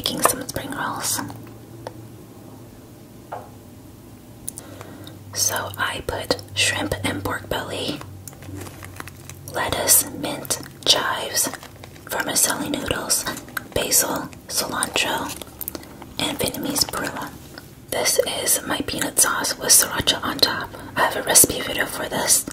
making some spring rolls. So I put shrimp and pork belly, lettuce, mint, chives, vermicelli noodles, basil, cilantro, and Vietnamese perilla. This is my peanut sauce with sriracha on top. I have a recipe video for this.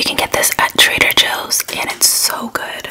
You can get this at Trader Joe's and it's so good.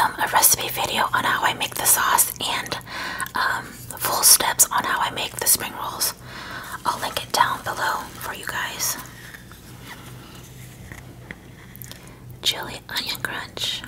A recipe video on how I make the sauce and um, full steps on how I make the spring rolls. I'll link it down below for you guys. Chili onion crunch.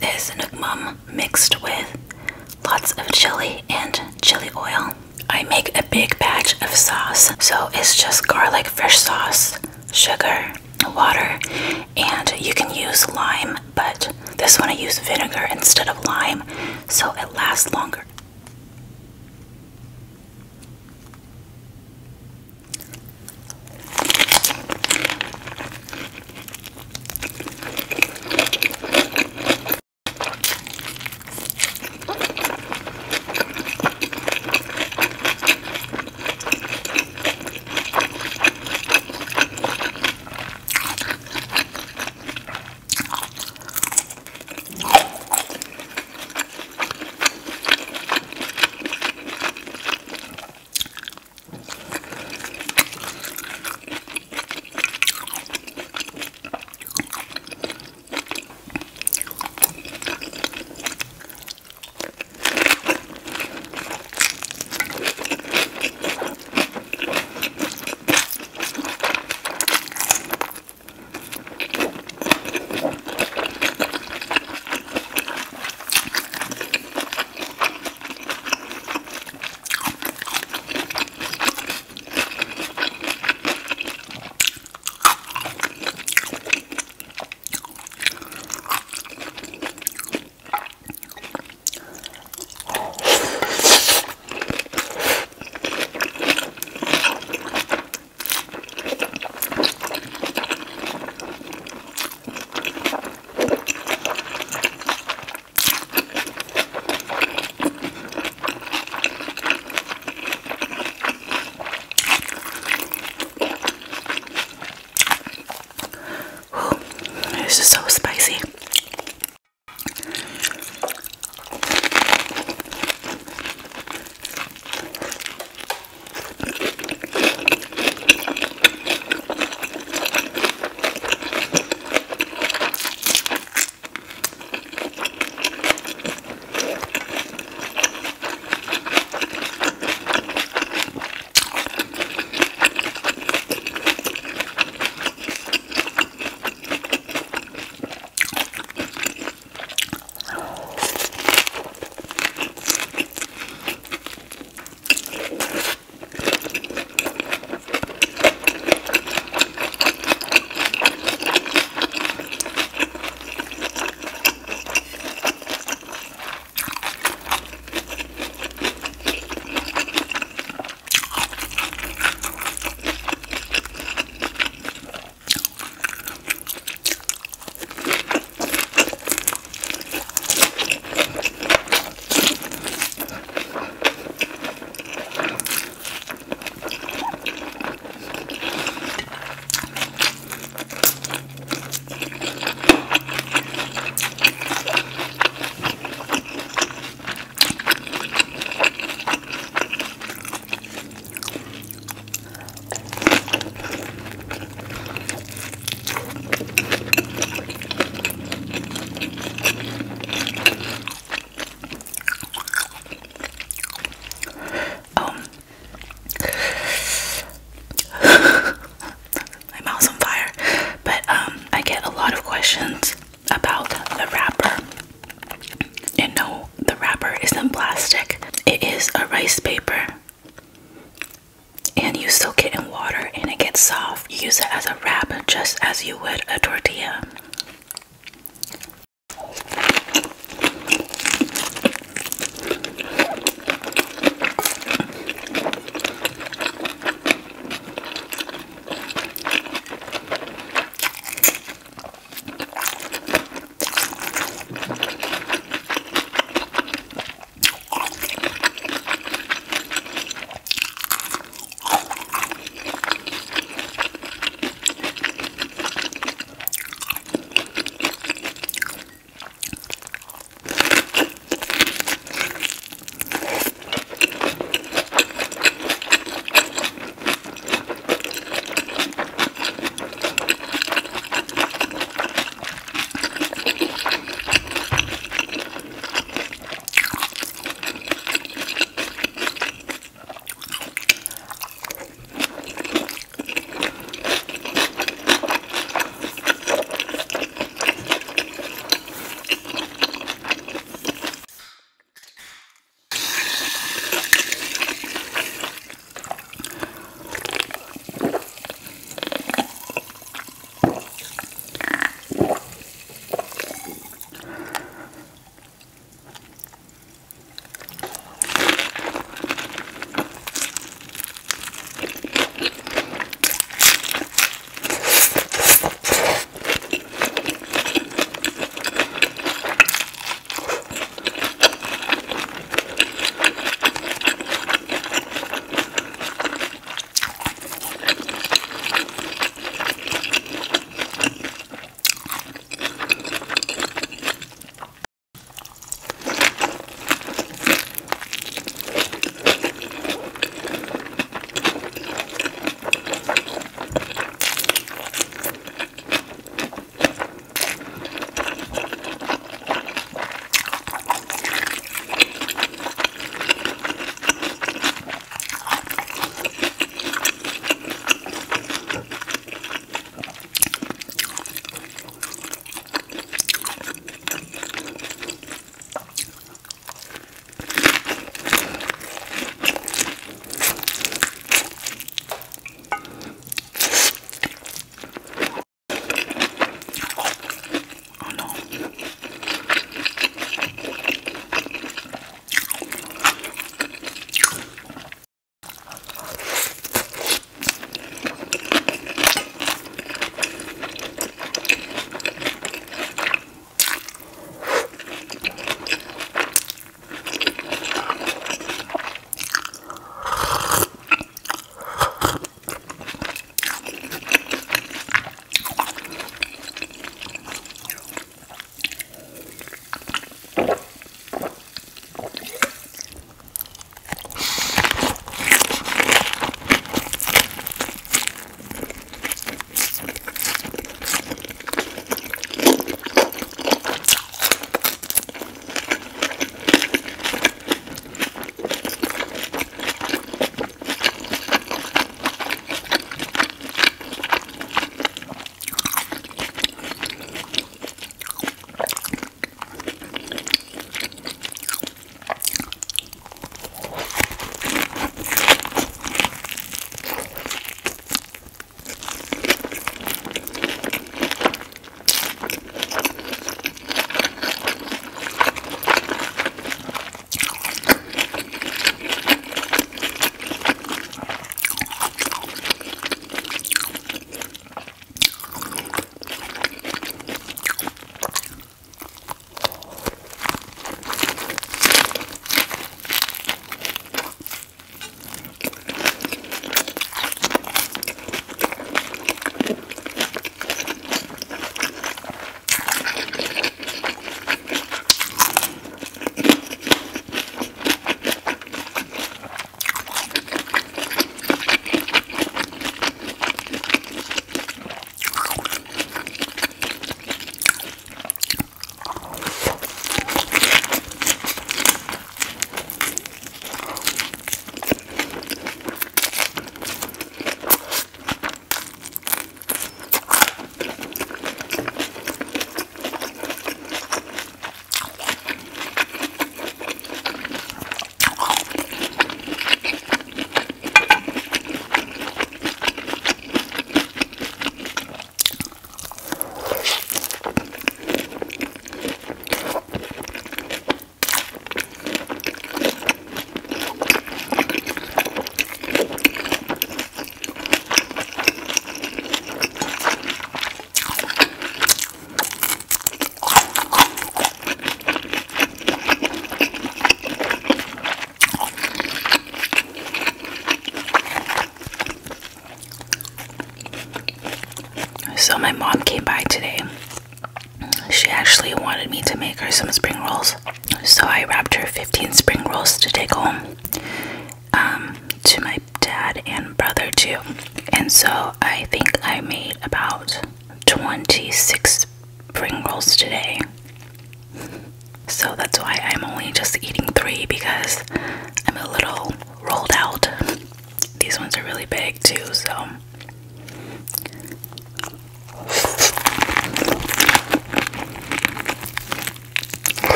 This is nukmum mixed with lots of chili and chili oil. I make a big batch of sauce, so it's just garlic fish sauce, sugar, water, and you can use lime, but this one I use vinegar instead of lime, so it lasts longer.